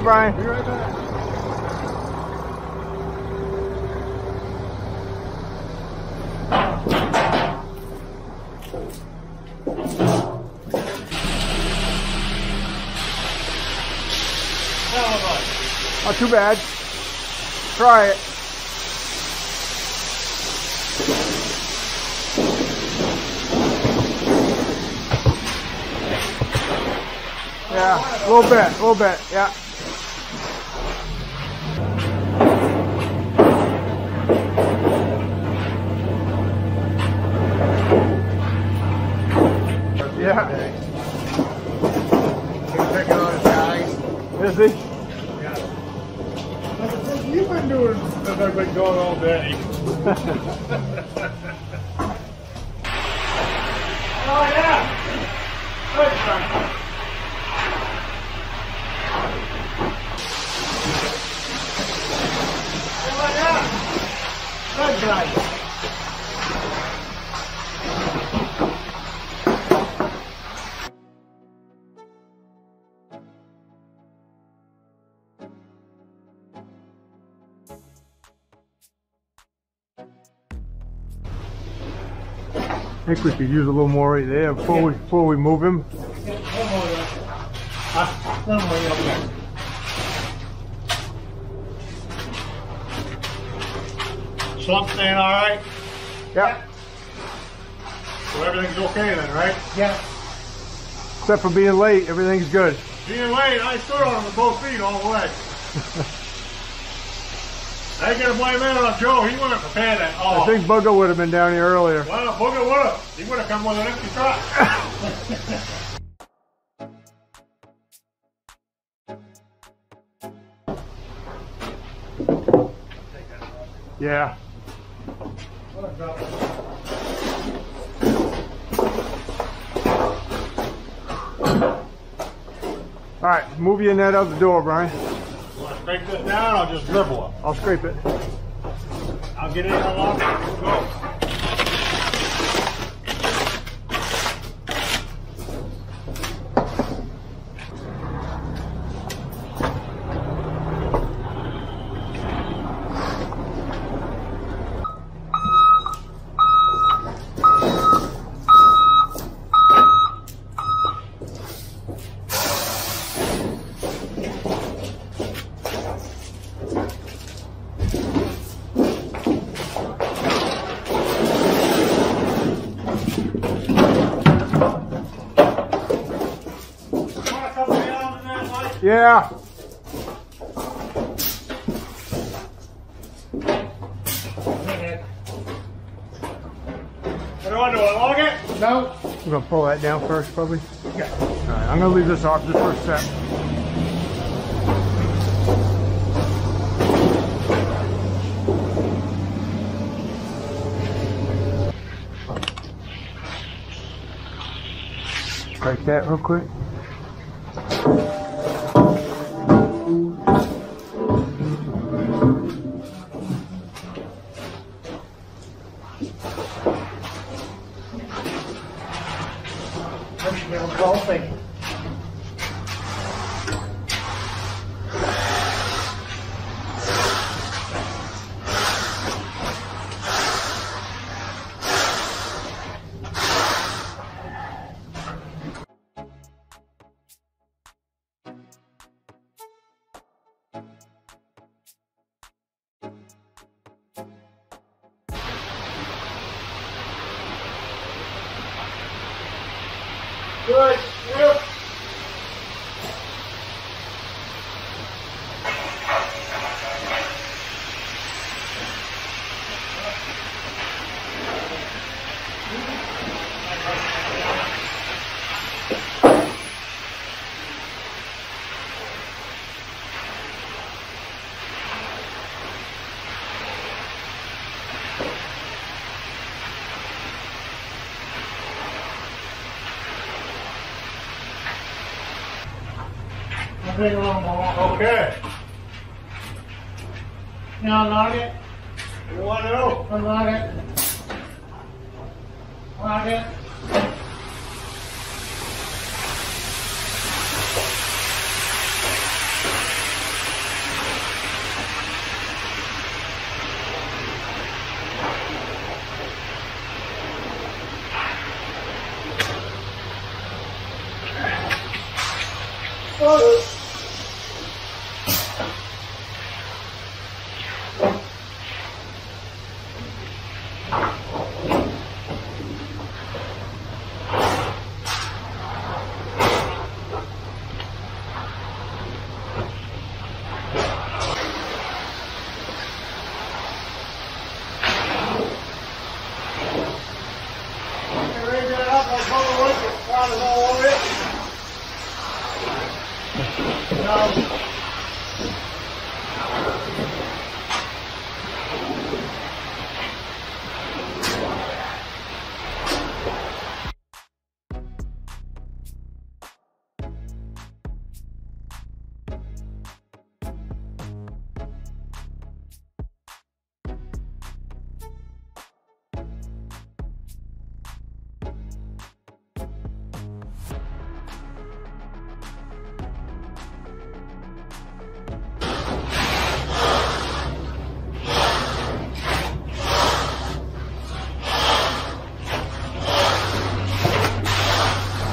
Brian. Be right back. Not too bad. Try it. Yeah, a little bit, a little bit. Yeah, I think we could use a little more right there before we, before we move him. One more there. One more. Slump staying all right? Yeah, So everything's okay then, right? Yeah. except for being late, everything's good. Being late, I stood on him with both feet all the way. I ain't gonna blame that on Joe. He wasn't prepared at all. I think Bugger would have been down here earlier. Well, Booger would have. He would have come with an empty truck. Yeah. All right, move your net out the door, Brian. Want to scrape this down? I'll just dribble it. I'll scrape it. I'll get in and lock it. We'll go. Want a couple of gallons in that, Mike? Yeah. What do I do? I log it? No. We're gonna pull that down first, probably. Yeah. All right, I'm gonna leave this off just for a sec. Break that real quick. Good. Yep. I'll take a. Okay. Know, log it. You want to know? Unlock it. Lock it.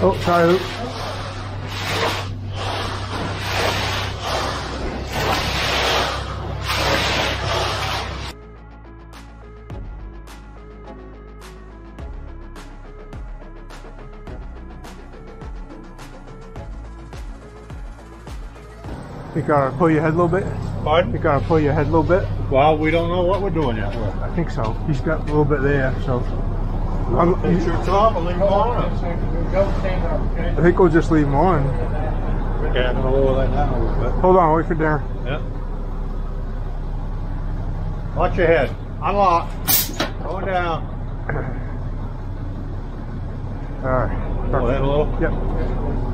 Oh, sorry, Luke. You gotta pull your head a little bit. Pardon? You gotta pull your head a little bit. Well, we don't know what we're doing yet. I think so. He's got a little bit there, so. I'm, Take your top and leave them on. Don't stand up, I think we'll just leave him on. Okay, I'm gonna lower that down a little Hold on, wait for Darren. bit. Yeah. Watch your head. Unlock. Going down. All right. Pull that a little. Yep.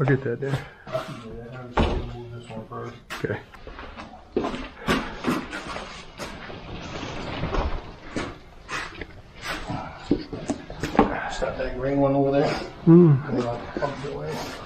I'll get that there. Okay. Start that green one over there. Hmm. Pump